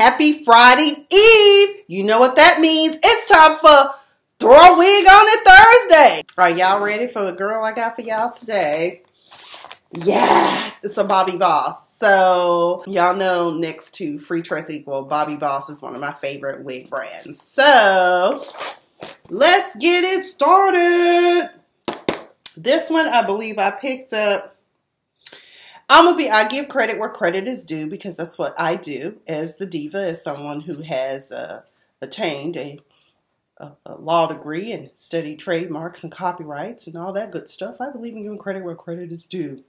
Happy Friday Eve. You know what that means. It's time for Throw a Wig on it Thursday. Are y'all ready for the girl I got for y'all today? Yes, it's a Bobbi Boss. So y'all know next to Freetress Equal, Bobbi Boss is one of my favorite wig brands. So let's get it started. This one I believe I picked up I'm gonna be. I give credit where credit is due because that's what I do as the diva, as someone who has uh, attained a, a, a, law degree and studied trademarks and copyrights and all that good stuff. I believe in giving credit where credit is due.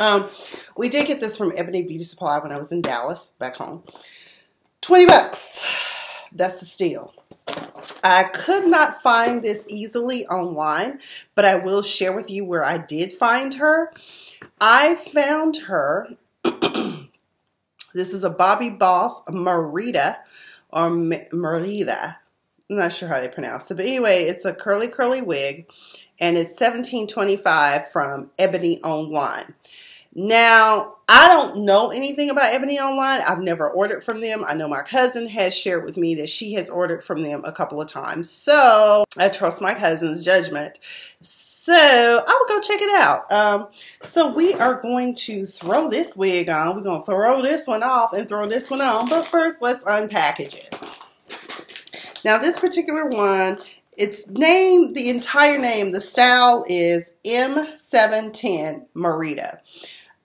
Um, we did get this from Ebony Beauty Supply when I was in Dallas, back home. Twenty bucks. That's the steal. I could not find this easily online, but I will share with you where I did find her. I found her. this is a Bobbi Boss Marita or Merida. I'm not sure how they pronounce it, but anyway, it's a curly curly wig, and it's 17.25 from Ebony Online. Now, I don't know anything about Ebony Online. I've never ordered from them. I know my cousin has shared with me that she has ordered from them a couple of times. So I trust my cousin's judgment. So I will go check it out. Um, so we are going to throw this wig on. We're going to throw this one off and throw this one on. But first, let's unpackage it. Now, this particular one, its name, the entire name, the style is M710 Merida.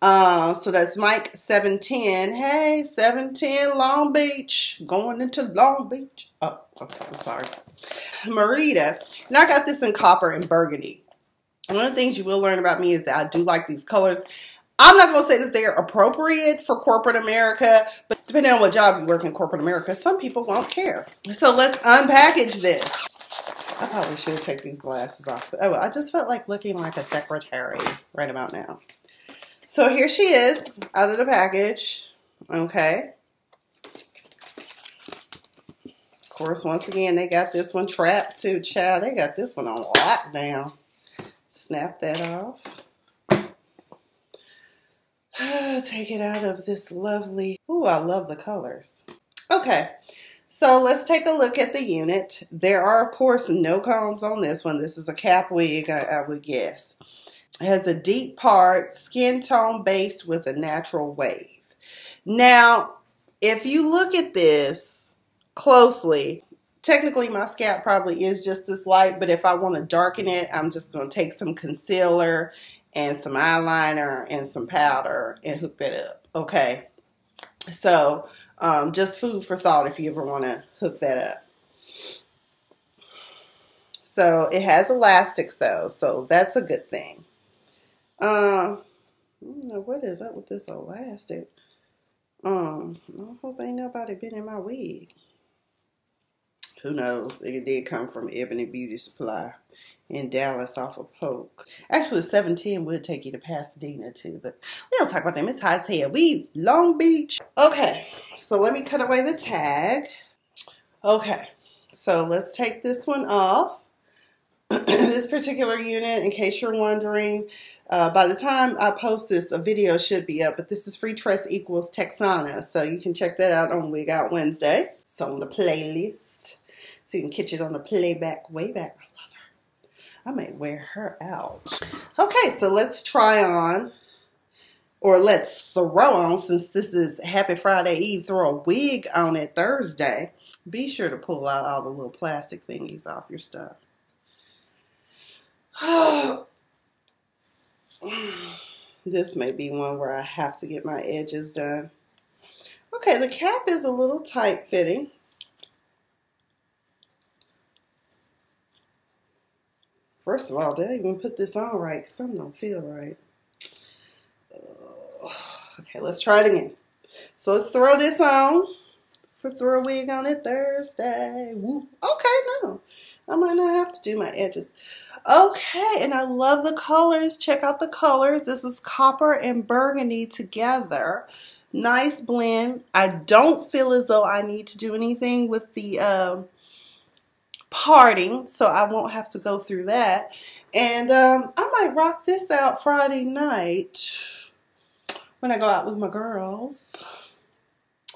Uh, so that's Mike 710. Hey, 710 Long Beach. Going into Long Beach. Oh, okay, I'm sorry. Merida. And I got this in copper and burgundy. One of the things you will learn about me is that I do like these colors. I'm not going to say that they're appropriate for corporate America, but depending on what job you work in corporate America, some people won't care. So let's unpackage this. I probably should take these glasses off. Oh, I just felt like looking like a secretary right about now. So here she is out of the package. Okay. Of course, once again, they got this one trapped too, child. They got this one on lockdown. Snap that off. Take it out of this lovely, ooh, I love the colors. Okay, so let's take a look at the unit. There are, of course, no combs on this one. This is a cap wig, I, I would guess. Has a deep part, skin tone based with a natural wave. Now, if you look at this closely, technically my scalp probably is just this light, but if I want to darken it, I'm just going to take some concealer and some eyeliner and some powder and hook that up. Okay. So, um, just food for thought if you ever want to hook that up. So, it has elastics though, so that's a good thing. Um, what is up with this elastic? Um, I hope ain't nobody been in my wig. Who knows? It did come from Ebony Beauty Supply in Dallas off of Polk. Actually, 17 would take you to Pasadena too, but we don't talk about them. It's hot as hell. We Long Beach. Okay, so let me cut away the tag. Okay, so let's take this one off. this particular unit, in case you're wondering, uh, by the time I post this, a video should be up, but this is Freetress Equals Texana, so you can check that out on Wig Out Wednesday. It's on the playlist. So you can catch it on the playback way back. I love her. I wear her out. Okay, so let's try on, or let's throw on, since this is Happy Friday Eve, throw a wig on it Thursday. Be sure to pull out all the little plastic thingies off your stuff. this may be one where I have to get my edges done. Okay, the cap is a little tight fitting. First of all, I even put this on right? Because something don't feel right. okay, let's try it again. So let's throw this on for throw a wig on it Thursday. Okay, no. I might not have to do my edges. Okay, and I love the colors. Check out the colors. This is copper and burgundy together. Nice blend. I don't feel as though I need to do anything with the... Um, parting, so I won't have to go through that. And um, I might rock this out Friday night when I go out with my girls.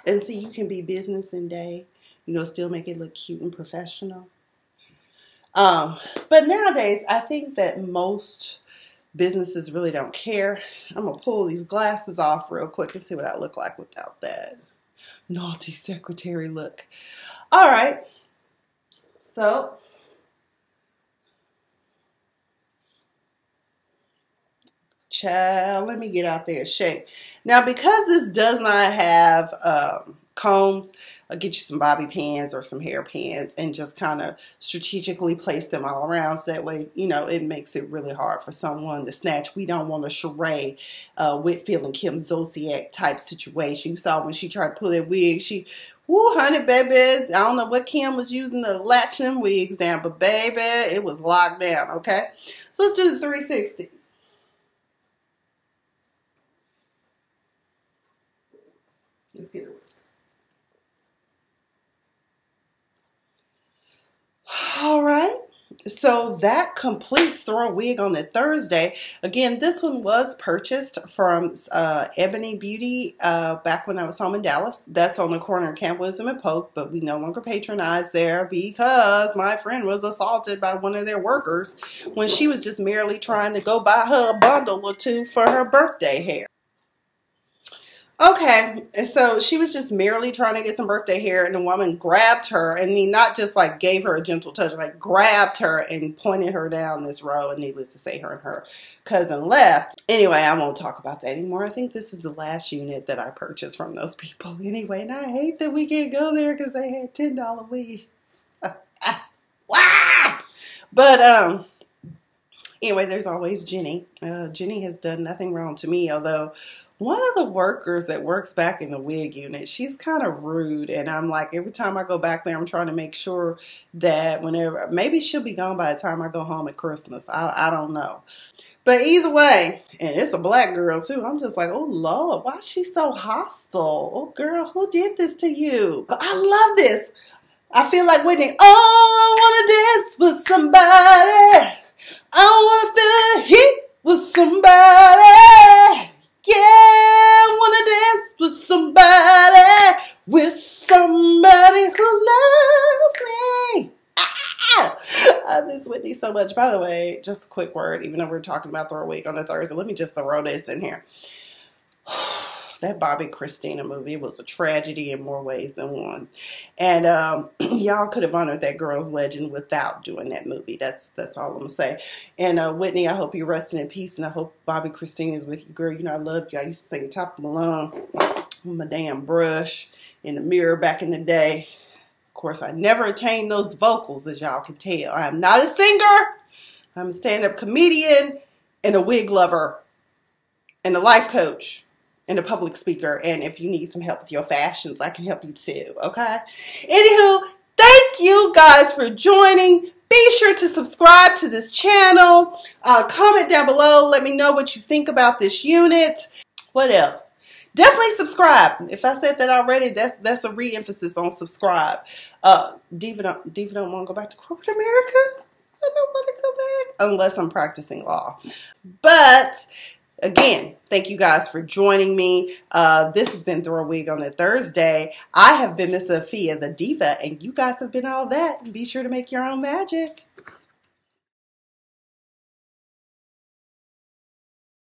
And see, you can be business and day, you know, still make it look cute and professional. Um, but nowadays, I think that most businesses really don't care. I'm gonna pull these glasses off real quick and see what I look like without that naughty secretary look. All right, so child, let me get out there shape. Now, because this does not have um, combs, I'll get you some bobby pins or some hair pins and just kind of strategically place them all around so that way, you know, it makes it really hard for someone to snatch. We don't want a Sheree uh, Whitfield and Kim Zolciak type situation. You saw when she tried to pull that wig, she Woo, honey, baby. I don't know what Kim was using to latch them wigs down, but baby, it was locked down, okay? So let's do the 360. Let's get it. All right. So that completes Throw Wig on a Thursday. Again, this one was purchased from uh, Ebony Beauty uh, back when I was home in Dallas. That's on the corner of Camp Wisdom and Polk, but we no longer patronize there because my friend was assaulted by one of their workers when she was just merely trying to go buy her a bundle or two for her birthday hair. Okay, so she was just merely trying to get some birthday hair, and the woman grabbed her, and he not just like gave her a gentle touch, like grabbed her and pointed her down this row. And needless to say, her and her cousin left. Anyway, I won't talk about that anymore. I think this is the last unit that I purchased from those people anyway, and I hate that we can't go there because they had ten dollar wigs. wow! But um, anyway, there's always Jenny. Uh, Jenny has done nothing wrong to me, although one of the workers that works back in the wig unit, she's kind of rude. And I'm like, every time I go back there, I'm trying to make sure that whenever, maybe she'll be gone by the time I go home at Christmas. I, I don't know. But either way, and it's a black girl too. I'm just like, oh Lord, why is she so hostile? Oh girl, who did this to you? But I love this. I feel like Whitney. Oh, I want to dance with somebody. I want to feel the heat with somebody. Yeah, I wanna dance with somebody, with somebody who loves me. Ah, I miss Whitney so much. By the way, just a quick word, even though we're talking about throw a week on a Thursday, let me just throw this in here. That Bobbi Kristina movie was a tragedy in more ways than one. And um, y'all could have honored that girl's legend without doing that movie. That's that's all I'm gonna say. And uh, Whitney, I hope you're resting in peace, and I hope Bobbi Kristina is with you, girl. You know I love you. I used to sing top of my lung, my damn brush in the mirror back in the day. Of course, I never attained those vocals, as y'all can tell. I am not a singer. I'm a stand-up comedian and a wig lover and a life coach and a public speaker. And if you need some help with your fashions, I can help you too. Okay. Anywho, thank you guys for joining. Be sure to subscribe to this channel. Uh, comment down below. Let me know what you think about this unit. What else? Definitely subscribe. If I said that already, that's that's a re-emphasis on subscribe. Uh, Diva don't, Diva don't want to go back to corporate America. I don't want to go back unless I'm practicing law. But Again, thank you guys for joining me. Uh, this has been Throw a Wig on a Thursday. I have been Miss Sophia the Diva, and you guys have been all that. Be sure to make your own magic.